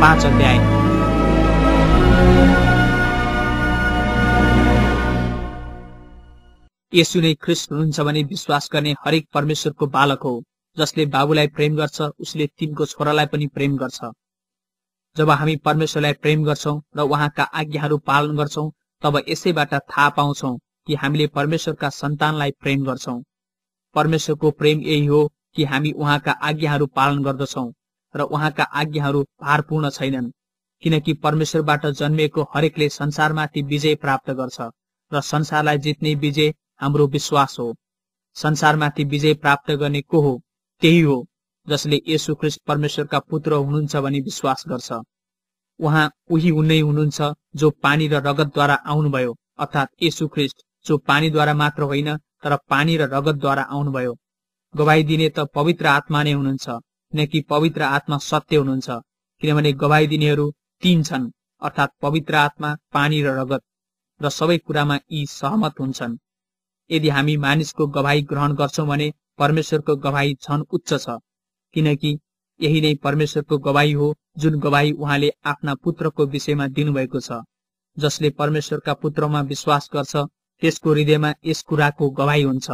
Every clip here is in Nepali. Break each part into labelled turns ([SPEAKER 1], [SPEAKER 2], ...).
[SPEAKER 1] पाँच अध्याय यसु नै ख्रिस्ट हुनुहुन्छ भने विश्वास गर्ने हरेक परमेश्वरको बालक हो जसले बाबुलाई प्रेम गर्छ उसले तिनको छोरालाई पनि प्रेम गर्छ। जब हामी परमेश्वरलाई प्रेम गर्छौं र उहाँका आज्ञाहरू पालन गर्छौं तब यसैबाट थाहा पाउँछौ कि हामीले परमेश्वरका सन्तानलाई प्रेम गर्छौं। परमेश्वरको प्रेम यही हो कि हामी उहाँका आज्ञाहरू पालन गर्दछौं। र उहाँका आज्ञाहरू भारपूर्ण छैनन् किनकि परमेश्वरबाट जन्मिएको हरेकले संसारमाथि विजय प्राप्त गर्छ र संसारलाई जित्ने विजय हाम्रो विश्वास हो। संसारमाथि विजय प्राप्त गर्ने को हो? त्यही हो जसले यसु ख्रिस्ट परमेश्वरका पुत्र हुनुहुन्छ भनी विश्वास गर्छ। उहाँ उही उनै हुनुहुन्छ जो पानी र रगतद्वारा आउनुभयो अर्थात् यसु ख्रिस्ट जो पानीद्वारा मात्र होइन तर पानी र रगतद्वारा आउनुभयो। गवाई दिने त पवित्र आत्मा नै हुनुहुन्छ। किनकि पवित्र आत्मा सत्य हुनुहुन्छ किनभने गवाई दिनेहरू तीन छन् अर्थात् पवित्र आत्मा पानी र रगत र सबै कुरामा यी सहमत हुन्छन्। यदि हामी मानिसको गवाई ग्रहण गर्छौं भने परमेश्वरको गवाई झन उच्च छ किनकि यही नै परमेश्वरको गवाई हो जुन गवाई उहाँले आफ्ना पुत्रको विषयमा दिनुभएको छ जसले परमेश्वरका पुत्रमा विश्वास गर्छ त्यसको हृदयमा यस कुराको गवाई हुन्छ।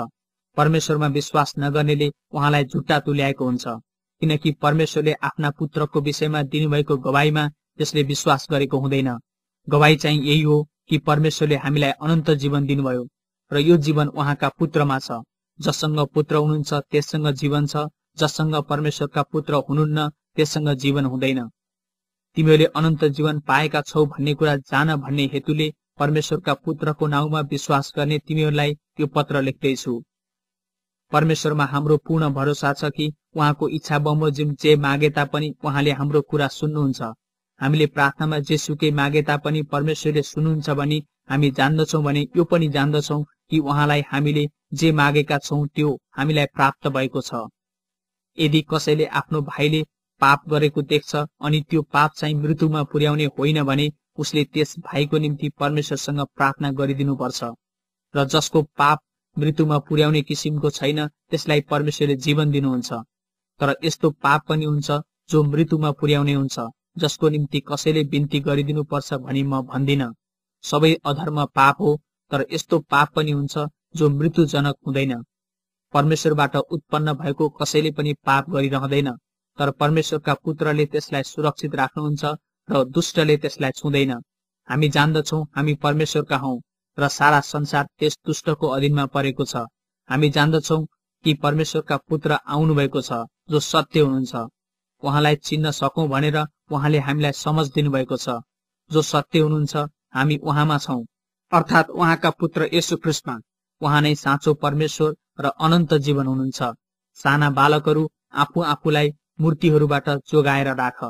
[SPEAKER 1] परमेश्वरमा विश्वास नगर्नेले उहाँलाई झुट्टा तुल्याएको हुन्छ। किनकि परमेश्वरले आफ्ना पुत्रको विषयमा दिनुभएको गवाईमा त्यसले विश्वास गरेको हुँदैन। गवाई चाहिँ यही हो कि परमेश्वरले हामीलाई अनन्त जीवन दिनुभयो र यो जीवन उहाँका पुत्रमा छ। जससँग पुत्र हुनुहुन्छ त्यससँग जीवन छ। जससँग परमेश्वरका पुत्र हुनुहुन्न त्यससँग जीवन हुँदैन। तिमीहरूले अनन्त जीवन पाएका छौ भन्ने कुरा जान भन्ने हेतुले परमेश्वरका पुत्रको नाउँमा विश्वास गर्ने तिमीहरूलाई यो पत्र लेख्दैछु। परमेश्वरमा हाम्रो पूर्ण भरोसा छ कि उहाँको इच्छा बमोजिम जे मागे तापनि उहाँले हाम्रो कुरा सुन्नुहुन्छ। हामीले प्रार्थनामा जेसुकै मागे तापनि परमेश्वरले सुन्नुहुन्छ भनी हामी जान्दछौ भने यो पनि जान्दछौ कि उहाँलाई हामीले जे मागेका छौं त्यो हामीलाई प्राप्त भएको छ। यदि कसैले आफ्नो भाइले पाप गरेको देख्छ अनि त्यो पाप चाहिँ मृत्युमा पुर्याउने होइन भने उसले त्यस भाइको निम्ति परमेश्वरसँग प्रार्थना गरिदिनुपर्छ। र जसको पाप मृत्युमा पुर्याउने किसिमको छैन त्यसलाई परमेश्वरले जीवन दिनुहुन्छ। तर यस्तो पाप पनि हुन्छ जो मृत्युमा पुर्याउने हुन्छ जसको निम्ति कसैले बिन्ती गरिदिनुपर्छ भनी म भन्दिन। सबै अधर्म पाप हो तर यस्तो पाप पनि हुन्छ जो मृत्युजनक हुँदैन। परमेश्वरबाट उत्पन्न भएको कसैले पनि पाप गरिरहँदैन तर परमेश्वरका पुत्रले त्यसलाई सुरक्षित राख्नुहुन्छ र दुष्टले त्यसलाई छुँदैन। हामी जान्दछौ हामी परमेश्वरका हौ र सारा संसार त्यस दुष्टको अधीनमा परेको छ। हामी जान्दछौ कि परमेश्वरका पुत्र आउनु भएको छ जो सत्य हुनुहुन्छ। उहाँलाई चिन्न सकौं भनेर उहाँले हामीलाई समझ दिनुभएको छ। जो सत्य हुनुहुन्छ हामी उहाँमा छौं। अर्थात् उहाँका पुत्र यसु ख्रिस्टमा। उहाँ नै साँचो परमेश्वर र अनन्त जीवन हुनुहुन्छ। साना बालकहरू आफू आफूलाई मूर्तिहरूबाट जोगाएर राख।